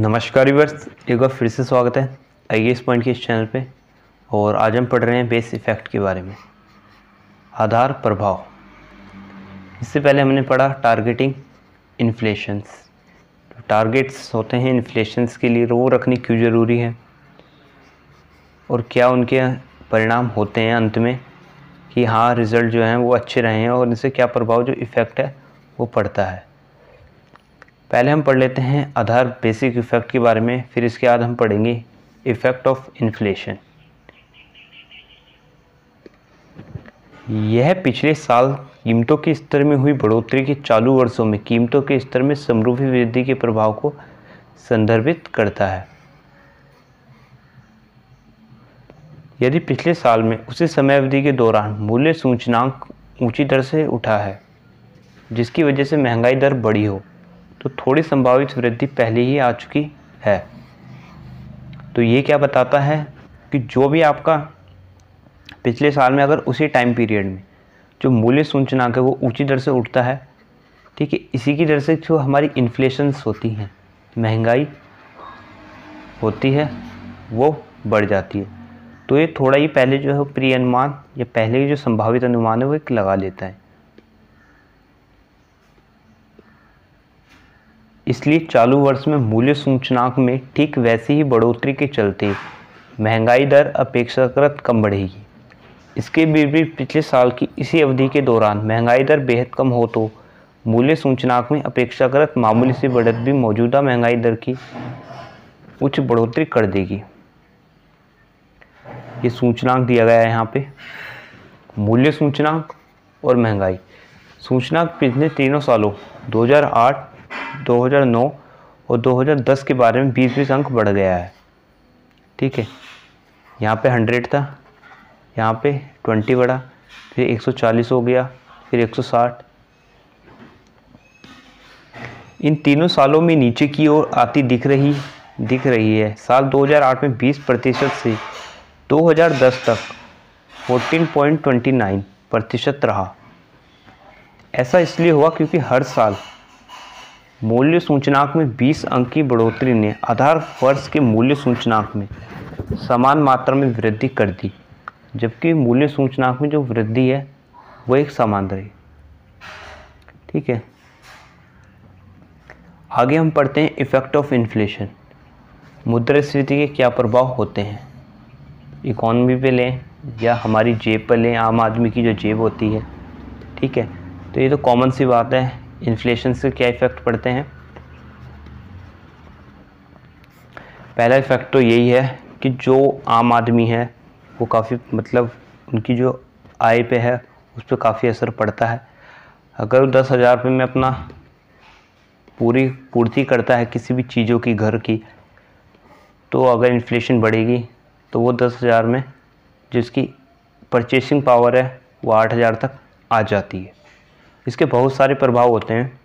नमस्कार व्यूवर्स एक बार फिर से स्वागत है आई पॉइंट के इस चैनल पे, और आज हम पढ़ रहे हैं बेस इफ़ेक्ट के बारे में। आधार प्रभाव। इससे पहले हमने पढ़ा टारगेटिंग इन्फ्लेशंस टारगेट्स होते हैं इन्फ्लेशंस के लिए वो रखनी क्यों ज़रूरी है? और क्या उनके परिणाम होते हैं अंत में? कि हाँ रिज़ल्ट जो हैं वो अच्छे रहे हैं, और इनसे क्या प्रभाव, जो इफ़ेक्ट है, वो पड़ता है। पहले हम पढ़ लेते हैं आधार बेसिक इफ़ेक्ट के बारे में, फिर इसके बाद हम पढ़ेंगे इफ़ेक्ट ऑफ़ इन्फ्लेशन। यह पिछले साल कीमतों के स्तर में हुई बढ़ोतरी के चालू वर्षों में कीमतों के स्तर में समरूपी वृद्धि के प्रभाव को संदर्भित करता है। यदि पिछले साल में उसी समय अवधि के दौरान मूल्य सूचनांक ऊँची दर से उठा है, जिसकी वजह से महँगाई दर बढ़ी हो तो थोड़ी संभावित वृद्धि पहले ही आ चुकी है। तो ये क्या बताता है कि जो भी आपका पिछले साल में अगर उसी टाइम पीरियड में जो मूल्य सूचनांक है वो ऊँची दर से उठता है, ठीक है, इसी की दर से जो हमारी इन्फ्लेशंस होती हैं, महँगाई होती है, वो बढ़ जाती है। तो ये थोड़ा ही पहले जो है प्री अनुमान या पहले जो संभावित अनुमान है वो एक लगा लेता है। इसलिए चालू वर्ष में मूल्य सूचनांक में ठीक वैसी ही बढ़ोतरी के चलते महँगाई दर अपेक्षाकृत कम बढ़ेगी। इसके विपरीत पिछले साल की इसी अवधि के दौरान महँगाई दर बेहद कम हो तो मूल्य सूचनांक में अपेक्षाकृत मामूली से बढ़त भी मौजूदा महँगाई दर की उच्च बढ़ोतरी कर देगी। ये सूचनांक दिया गया है यहाँ पे। मूल्य सूचनांक और महँगाई। सूचनांक पिछले तीनों सालों 2008 2009 और 2010 के बारे में बीस बीस अंक बढ़ गया है। ठीक है? यहाँ पे 100 था, यहाँ पे 20 बढ़ा, फिर 140 हो गया, फिर 160 इन तीनों सालों में नीचे की ओर आती दिख रही दिख रही है। साल 2008 में 20 प्रतिशत से 2010 तक 14.29 प्रतिशत रहा। ऐसा इसलिए हुआ क्योंकि हर साल मूल्य सूचनांक में 20 अंक की बढ़ोतरी ने आधार वर्ष के मूल्य सूचनांक में समान मात्रा में वृद्धि कर दी, जबकि मूल्य सूचनांक में जो वृद्धि है, वो एक समान रही। ठीक है। आगे हम पढ़ते हैं इफ़ेक्ट ऑफ़ इन्फ्लेशन मुद्रास्फीति के क्या प्रभाव होते हैं? इकॉनमी पे लें या हमारी जेब पर लें, आम आदमी की जो जेब होती है। ठीक है। तो ये तो कॉमन सी बात है। इन्फ्लेशन से क्या इफ़ेक्ट पड़ते हैं? पहला इफ़ेक्ट तो यही है कि जो आम आदमी है, वो काफ़ी मतलब उनकी जो आय पे है, उस पर काफ़ी असर पड़ता है। अगर दस हज़ार रुपये में अपना पूरी, पूर्ति करता है किसी भी चीज़ों की, घर की तो अगर इन्फ्लेशन बढ़ेगी तो वो दस हज़ार में जिसकी परचेसिंग पावर है, वो आठ हज़ार तक आ जाती है। इसके बहुत सारे प्रभाव होते हैं।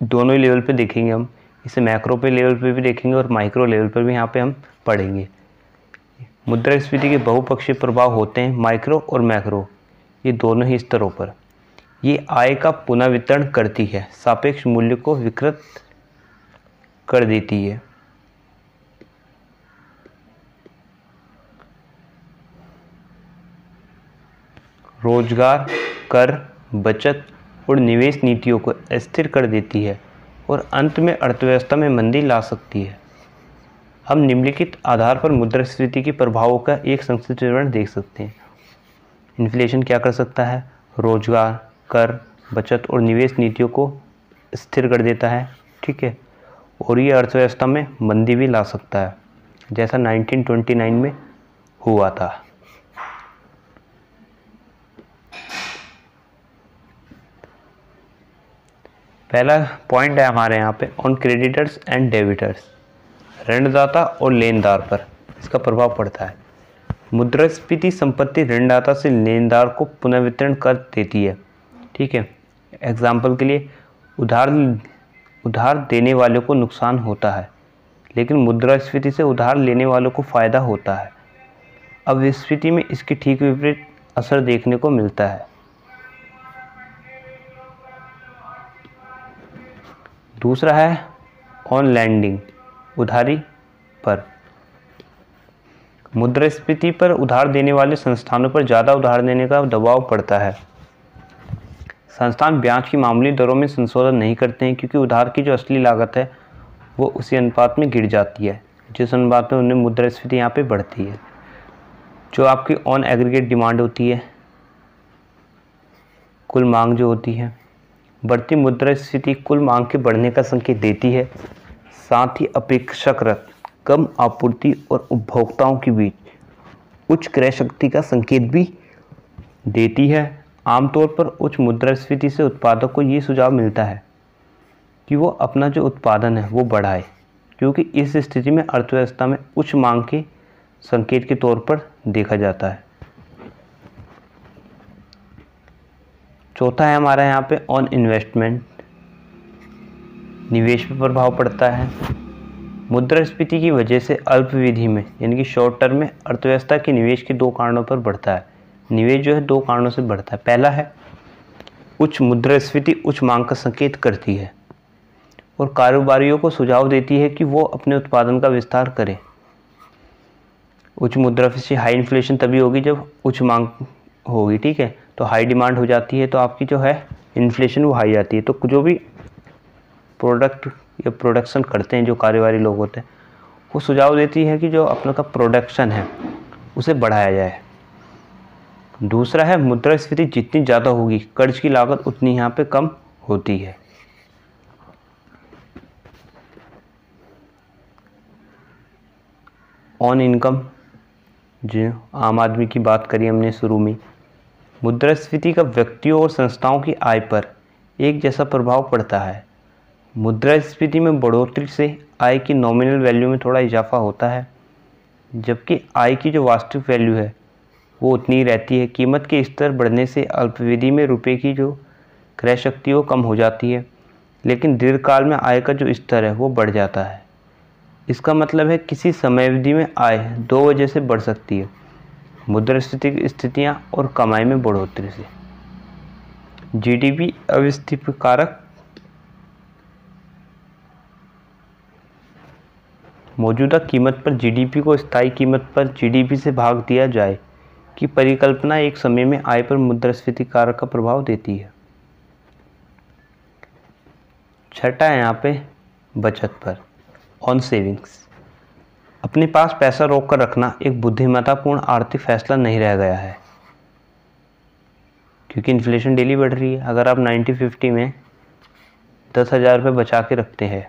दोनों ही लेवल पे देखेंगे हम। इसे मैक्रो पे लेवल पे भी देखेंगे और माइक्रो लेवल पर भी यहाँ पे हम पढ़ेंगे। मुद्रास्फीति के बहुपक्षीय प्रभाव होते हैं माइक्रो और मैक्रो ये दोनों ही स्तरों पर। ये आय का पुनर्वितरण करती है। सापेक्ष मूल्य को विकृत कर देती है। रोज़गार, कर बचत और निवेश नीतियों को स्थिर कर देती है और अंत में अर्थव्यवस्था में मंदी ला सकती है। हम निम्नलिखित आधार पर मुद्रास्फीति के प्रभावों का एक संक्षिप्त विवरण देख सकते हैं। इन्फ्लेशन क्या कर सकता है? रोज़गार, कर, बचत और निवेश नीतियों को स्थिर कर देता है, ठीक है? और ये अर्थव्यवस्था में मंदी भी ला सकता है, जैसा 1929 में हुआ था। पहला पॉइंट है हमारे यहाँ पे ऑन क्रेडिटर्स एंड डेबिटर्स ऋणदाता और लेनदार पर। इसका प्रभाव पड़ता है। मुद्रास्फीति संपत्ति ऋणदाता से लेनदार को पुनर्वितरण कर देती है। ठीक है? एग्ज़ाम्पल के लिए, उधार उधार देने वाले को नुकसान होता है, लेकिन मुद्रास्फीति से उधार लेने वालों को फ़ायदा होता है। अब स्थिति में इसके ठीक विपरीत असर देखने को मिलता है। दूसरा है ऑन लैंडिंग उधारी पर। मुद्रास्फीति पर उधार देने वाले संस्थानों पर ज़्यादा उधार देने का दबाव पड़ता है। संस्थान ब्याज की मामूली दरों में संशोधन नहीं करते हैं क्योंकि उधार की जो असली लागत है, वो उसी अनुपात में गिर जाती है, जिस अनुपात में उन्हें मुद्रास्फीति यहाँ पे बढ़ती है। जो आपकी ऑन एग्रीगेट डिमांड होती है, कुल मांग जो होती है बढ़ती मुद्रास्फीति कुल मांग के बढ़ने का संकेत देती है। साथ ही अपेक्षाकृत कम आपूर्ति और उपभोक्ताओं के बीच उच्च क्रय शक्ति का संकेत भी देती है। आमतौर पर उच्च मुद्रास्फीति से उत्पादक को ये सुझाव मिलता है कि वो अपना जो उत्पादन है, वो बढ़ाए, क्योंकि इस स्थिति में अर्थव्यवस्था में उच्च मांग के संकेत के तौर पर देखा जाता है। चौथा है हमारा यहाँ पे ऑन इन्वेस्टमेंट निवेश पर प्रभाव पड़ता है। मुद्रास्फीति की वजह से अल्पविधि में, यानी कि शॉर्ट टर्म में अर्थव्यवस्था के निवेश के दो कारणों पर बढ़ता है। निवेश जो है दो कारणों से बढ़ता है। पहला है, उच्च मुद्रास्फीति उच्च मांग का संकेत करती है और कारोबारियों को सुझाव देती है कि वो अपने उत्पादन का विस्तार करें। उच्च मुद्रास्फीति हाई इन्फ्लेशन तभी होगी जब उच्च मांग होगी, ठीक है? तो हाई डिमांड हो जाती है तो आपकी जो है इन्फ्लेशन वो हाई आती है। तो जो भी प्रोडक्ट या प्रोडक्शन करते हैं, जो कारोबारी लोग होते हैं, वो सुझाव देती है कि जो अपना का प्रोडक्शन है, उसे बढ़ाया जाए। दूसरा है, मुद्रास्फीति जितनी ज़्यादा होगी, कर्ज की लागत उतनी यहाँ पे कम होती है। ऑन इनकम जो आम आदमी की बात करी हमने शुरू में मुद्रास्फीति का व्यक्तियों और संस्थाओं की आय पर एक जैसा प्रभाव पड़ता है। मुद्रास्फीति में बढ़ोतरी से आय की नॉमिनल वैल्यू में थोड़ा इजाफा होता है, जबकि आय की जो वास्तविक वैल्यू है, वो उतनी रहती है। कीमत के स्तर बढ़ने से अल्पविधि में रुपए की जो क्रय शक्ति वो कम हो जाती है, लेकिन दीर्घकाल में आय का जो स्तर है, वो बढ़ जाता है। इसका मतलब है किसी समय अवधि में आय दो वजह से बढ़ सकती है। मुद्रास्फीति स्थितियाँ और कमाई में बढ़ोतरी से। जीडीपी अवस्थित कारक मौजूदा कीमत पर जीडीपी को स्थायी कीमत पर जीडीपी से भाग दिया जाए की परिकल्पना एक समय में आय पर मुद्रास्फीति कारक का प्रभाव देती है। छठा है यहाँ पे बचत पर। ऑन सेविंग्स अपने पास पैसा रोक कर रखना एक बुद्धिमत्तापूर्ण आर्थिक फैसला नहीं रह गया है। क्योंकि इन्फ्लेशन डेली बढ़ रही है। अगर आप नाइन्टी फिफ्टी में दस हज़ार रुपये बचा के रखते हैं,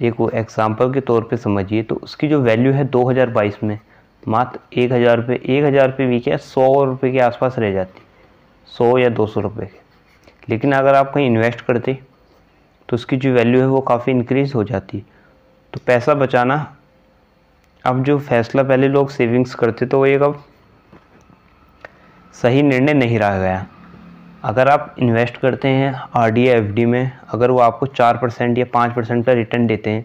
एक वो एग्ज़ाम्पल के तौर पे समझिए तो उसकी जो वैल्यू है 2022 में, मात्र एक हज़ार रुपये, एक हज़ार रुपये भी क्या सौ रुपये के आसपास रह जाती, सौ या दो सौ रुपये के। लेकिन अगर आप कहीं इन्वेस्ट करते तो उसकी जो वैल्यू है वो काफ़ी इंक्रीज़ हो जाती। तो पैसा बचाना अब जो फैसला पहले लोग सेविंग्स करते तो वो एक अब सही निर्णय नहीं रह गया। अगर आप इन्वेस्ट करते हैं आर डी या एफ़ डी में, अगर वो आपको चार परसेंट या पाँच परसेंट का रिटर्न देते हैं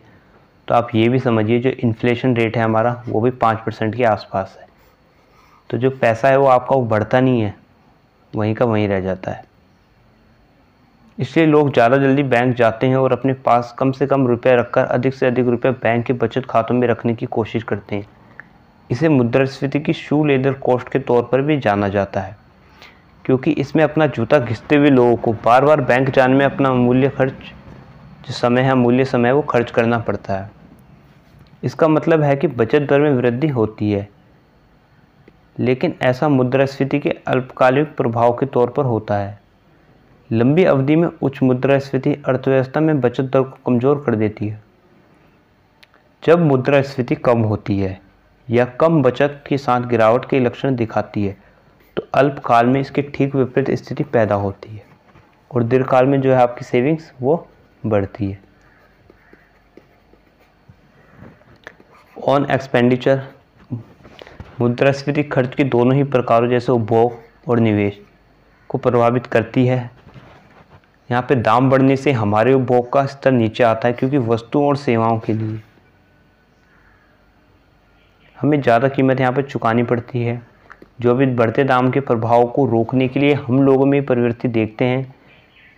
तो आप ये भी समझिए जो इन्फ्लेशन रेट है हमारा, वो भी पाँच परसेंट के आसपास है। तो जो पैसा है, वो आपका, वो बढ़ता नहीं है। वहीं का वहीं रह जाता है। इसलिए लोग ज़्यादा जल्दी बैंक जाते हैं और अपने पास कम से कम रुपए रखकर अधिक से अधिक रुपए बैंक के बचत खातों में रखने की कोशिश करते हैं। इसे मुद्रास्फीति की शू लेदर कॉस्ट के तौर पर भी जाना जाता है, क्योंकि इसमें अपना जूता घिसते हुए लोगों को बार बार बैंक जाने में अपना मूल्य खर्च, जो समय है मूल्य समय वो खर्च करना पड़ता है। इसका मतलब है कि बचत दर में वृद्धि होती है, लेकिन ऐसा मुद्रास्फीति के अल्पकालिक प्रभाव के तौर पर होता है। लंबी अवधि में उच्च मुद्रास्फीति अर्थव्यवस्था में बचत दर को कमज़ोर कर देती है। जब मुद्रास्फीति कम होती है या कम बचत के साथ गिरावट के लक्षण दिखाती है तो अल्पकाल में इसके ठीक विपरीत स्थिति पैदा होती है और दीर्घकाल में जो है आपकी सेविंग्स वो बढ़ती है। ऑन एक्सपेंडिचर मुद्रास्फीति खर्च के दोनों ही प्रकारों जैसे उपभोग और निवेश को प्रभावित करती है। यहाँ पे दाम बढ़ने से हमारे उपभोग का स्तर नीचे आता है क्योंकि वस्तुओं और सेवाओं के लिए। हमें ज़्यादा कीमत यहाँ पर चुकानी पड़ती है। जो भी बढ़ते दाम के प्रभाव को रोकने के लिए हम लोगों में प्रवृत्ति देखते हैं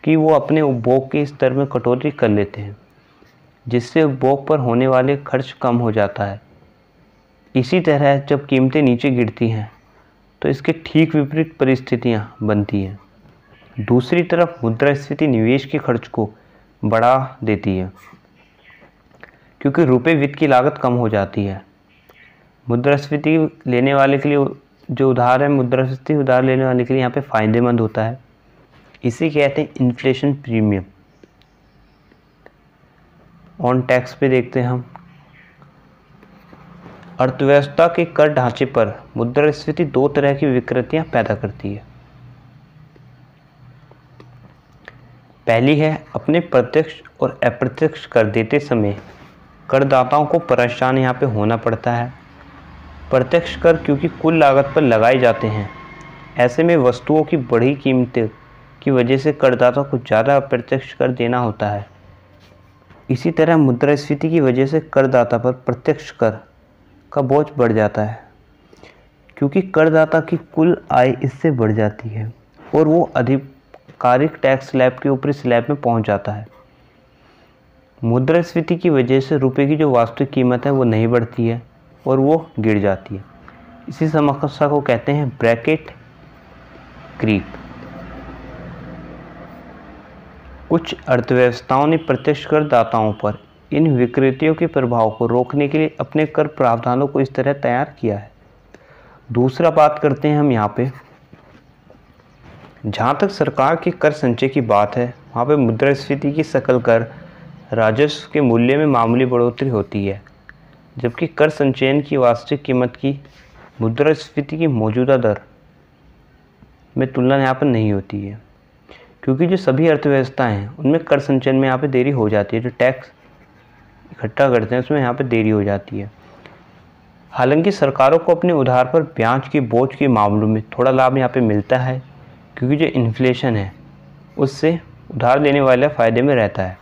कि वो अपने उपभोग के स्तर में कटौती कर लेते हैं, जिससे उपभोग पर होने वाले खर्च कम हो जाता है। इसी तरह जब कीमतें नीचे गिरती हैं तो इसके ठीक विपरीत परिस्थितियाँ बनती हैं। दूसरी तरफ़ मुद्रास्फीति निवेश के खर्च को बढ़ा देती है, क्योंकि रुपए वित्त की लागत कम हो जाती है। मुद्रास्फीति लेने वाले के लिए जो उधार है, मुद्रास्फीति उधार लेने वाले के लिए यहाँ पे फ़ायदेमंद होता है। इसे कहते हैं इन्फ्लेशन प्रीमियम। ऑन टैक्स पे देखते हैं हम। अर्थव्यवस्था के कर ढांचे पर मुद्रास्फीति दो तरह की विकृतियाँ पैदा करती है। पहली है अपने प्रत्यक्ष और अप्रत्यक्ष कर देते समय। करदाताओं को परेशान यहाँ पे होना पड़ता है। प्रत्यक्ष कर क्योंकि कुल लागत पर लगाए जाते हैं। ऐसे में वस्तुओं की बढ़ी कीमतें की वजह से करदाता को ज़्यादा अप्रत्यक्ष कर देना होता है। इसी तरह मुद्रास्फीति की वजह से करदाता पर प्रत्यक्ष कर का बोझ बढ़ जाता है। क्योंकि करदाता की कुल आय इससे बढ़ जाती है और वो आधिकारिक टैक्स स्लैब के ऊपरी स्लैब में पहुँच जाता है। मुद्रास्फीति की वजह से रुपए की जो वास्तविक कीमत है वो नहीं बढ़ती है और वो गिर जाती है। इसी समस्या को कहते हैं ब्रैकेट क्रीप। कुछ अर्थव्यवस्थाओं ने प्रत्यक्ष करदाताओं पर इन विकृतियों के प्रभाव को रोकने के लिए अपने कर प्रावधानों को इस तरह तैयार किया है। दूसरा बात करते हैं हम यहाँ पे। जहाँ तक सरकार के कर संचय की बात है, वहाँ पर मुद्रास्फीति की सकल कर राजस्व के मूल्य में मामूली बढ़ोतरी होती है। जबकि कर संचयन की वास्तविक कीमत की मुद्रास्फीति की मौजूदा दर में तुलना यहाँ पर नहीं होती है। क्योंकि जो सभी अर्थव्यवस्थाएँ हैं, उनमें कर संचयन में यहाँ पे देरी हो जाती है। जो टैक्स इकट्ठा करते हैं, उसमें यहाँ पे देरी हो जाती है। हालाँकि सरकारों को अपने उधार पर ब्याज के बोझ के मामलों में थोड़ा लाभ यहाँ पे मिलता है। क्योंकि जो इन्फ्लेशन है, उससे उधार लेने वाला फ़ायदे में रहता है।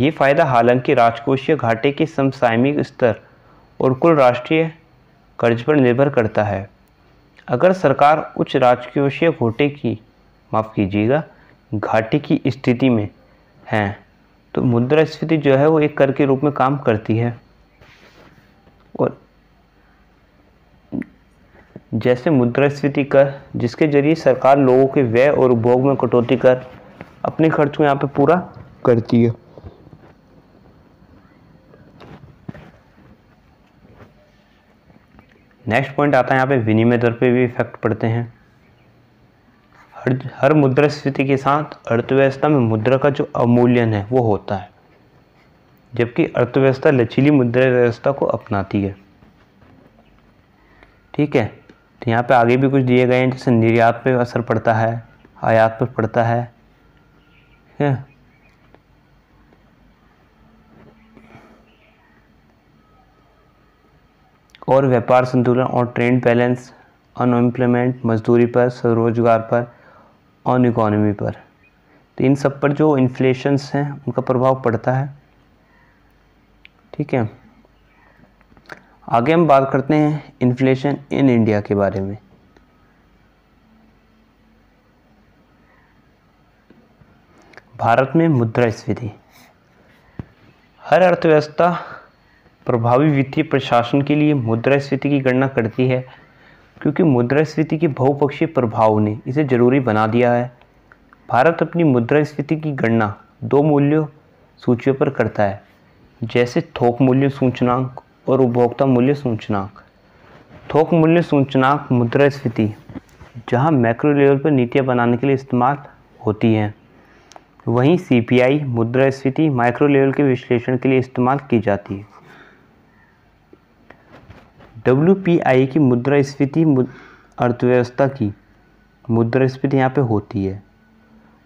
ये फ़ायदा हालाँकि राजकोषीय घाटे के समसामयिक स्तर और कुल राष्ट्रीय कर्ज पर निर्भर करता है। अगर सरकार उच्च राजकोषीय घोटे की, माफ़ कीजिएगा, घाटे की स्थिति में हैं तो मुद्रास्फीति जो है वो एक कर के रूप में काम करती है। और जैसे मुद्रास्फीति कर, जिसके ज़रिए सरकार लोगों के व्यय और उपभोग में कटौती कर अपने खर्च को यहाँ पे पूरा करती है। नेक्स्ट पॉइंट आता है यहाँ पे, विनिमय दर पे भी इफ़ेक्ट पड़ते हैं। हर हर मुद्रास्फीति के साथ अर्थव्यवस्था में मुद्रा का जो अवमूल्यन है, वो होता है। जबकि अर्थव्यवस्था लचीली मुद्रा व्यवस्था को अपनाती है। ठीक है? तो यहाँ पे आगे भी कुछ दिए गए हैं, जैसे निर्यात पे असर पड़ता है, आयात पर पड़ता है। ठीक है? और व्यापार संतुलन और ट्रेड बैलेंस अनएम्प्लॉयमेंट मजदूरी पर, स्वरोजगार पर ऑन इकोनॉमी पर। तो इन सब पर जो इन्फ्लेशंस हैं, उनका प्रभाव पड़ता है। ठीक है? आगे हम बात करते हैं इन्फ्लेशन इन इंडिया के बारे में। भारत में मुद्रास्फीति हर अर्थव्यवस्था प्रभावी वित्तीय प्रशासन के लिए मुद्रास्फीति की गणना करती है, क्योंकि मुद्रास्फीति के बहुपक्षीय प्रभाव ने इसे ज़रूरी बना दिया है। भारत अपनी मुद्रास्फीति की गणना दो मूल्यों सूचियों पर करता है, जैसे थोक मूल्य सूचनांक और उपभोक्ता मूल्य सूचनांक। थोक मूल्य सूचनांक मुद्रास्फीति जहाँ मैक्रो लेवल पर नीतियाँ बनाने के लिए इस्तेमाल होती हैं। वहीं सीपीआई मुद्रास्फीति माइक्रो लेवल के विश्लेषण के लिए इस्तेमाल की जाती है। डब्ल्यूपीआई की मुद्रास्फीति अर्थव्यवस्था की मुद्रास्फीति यहाँ पे होती है।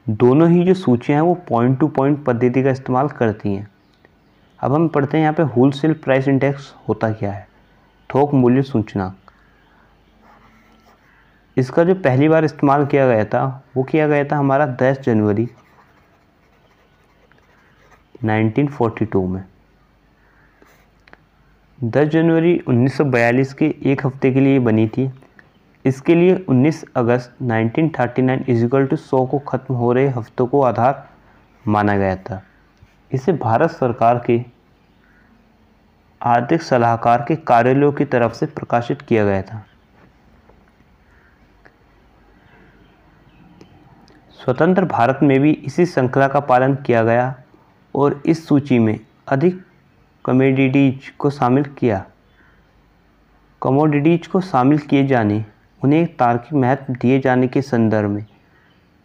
दोनों ही जो सूचियाँ हैं वो पॉइंट टू पॉइंट पद्धति का इस्तेमाल करती हैं। अब हम पढ़ते हैं यहाँ पे होलसेल प्राइस इंडेक्स होता क्या है? थोक मूल्य सूचना। इसका जो पहली बार इस्तेमाल किया गया था, वो किया गया था हमारा 10 जनवरी 1942 में। 10 जनवरी 1942 के एक हफ़्ते के लिए बनी थी। इसके लिए 19 अगस्त 1939 इजिकल टू सौ को ख़त्म हो रहे हफ्तों को आधार माना गया था। इसे भारत सरकार के आर्थिक सलाहकार के कार्यालयों की तरफ़ से प्रकाशित किया गया था। स्वतंत्र भारत में भी इसी श्रृंखला का पालन किया गया और इस सूची में अधिक कमेडिटीज को शामिल किया। कमोडिटीज को शामिल किए जाने, उन्हें तार्किक महत्व दिए जाने के संदर्भ में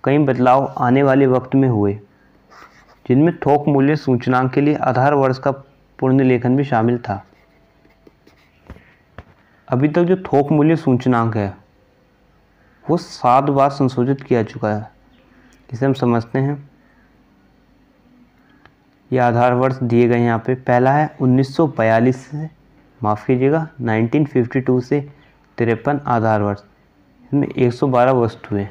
कई बदलाव आने वाले वक्त में हुए। जिनमें थोक मूल्य सूचनांक के लिए आधार वर्ष का पूर्ण लेखन भी शामिल था। अभी तक जो थोक मूल्य सूचनांक है, वो सात बार संशोधित किया चुका है। इसे हम समझते हैं। ये आधार वर्ष दिए गए यहाँ पे, पहला है 1942 से माफ़ कीजिएगा 1952 से तिरपन आधार वर्ष। इसमें 112 वस्तुएँ।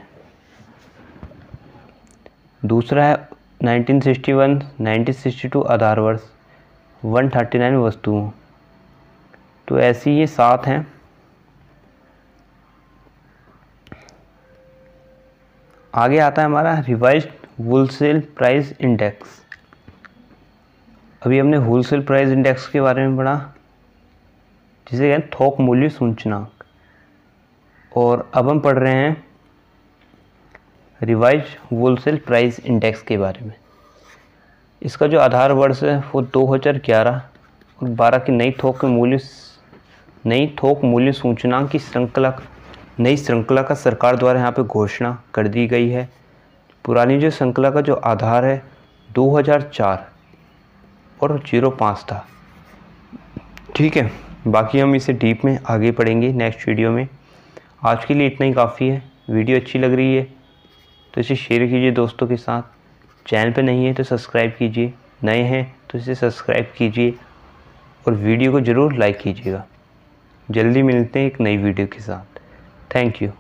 दूसरा है 1961 1962 आधार वर्ष 139 वस्तुओं। तो ऐसी ये सात हैं। आगे आता है हमारा रिवाइज होलसेल प्राइस इंडेक्स अभी हमने होलसेल प्राइस इंडेक्स के बारे में पढ़ा, जिसे कहते हैं थोक मूल्य सूचनांक और अब हम पढ़ रहे हैं रिवाइज होलसेल प्राइस इंडेक्स के बारे में। इसका जो आधार वर्ष है, वो 2011 और 12 की नई थोक मूल्य नई थोक मूल्य सूचनांक की श्रृंखला, नई श्रृंखला का सरकार द्वारा यहाँ पे घोषणा कर दी गई है। पुरानी जो श्रृंखला का जो आधार है 2004 और ज़ीरो पाँच था। ठीक है, बाकी हम इसे डीप में आगे पढ़ेंगे नेक्स्ट वीडियो में। आज के लिए इतना ही, काफ़ी है। वीडियो अच्छी लग रही है तो इसे शेयर कीजिए दोस्तों के साथ। चैनल पर नहीं है तो सब्सक्राइब कीजिए। नए हैं तो इसे सब्सक्राइब कीजिए और वीडियो को ज़रूर लाइक कीजिएगा। जल्दी मिलते हैं एक नई वीडियो के साथ। Thank you